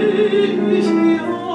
ich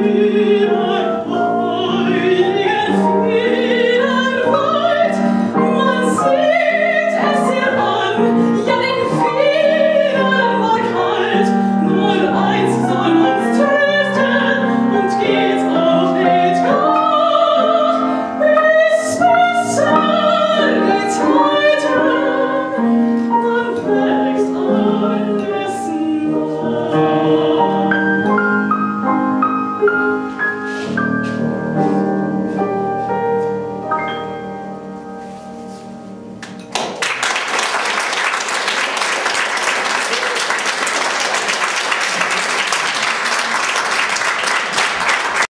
Amen.